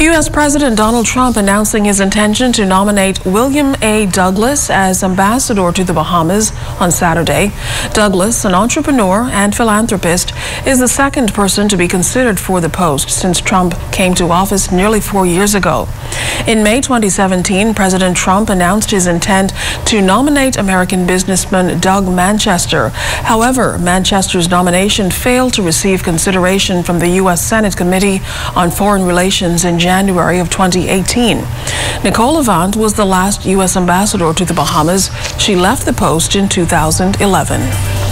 U.S. President Donald Trump announcing his intention to nominate William A. Douglas as ambassador to the Bahamas on Saturday. Douglas, an entrepreneur and philanthropist, is the second person to be considered for the post since Trump came to office nearly four years ago. In May 2017, President Trump announced his intent to nominate American businessman Doug Manchester. However, Manchester's nomination failed to receive consideration from the U.S. Senate Committee on Foreign Relations in January of 2018. Nicole Avant was the last U.S. ambassador to the Bahamas. She left the post in 2011.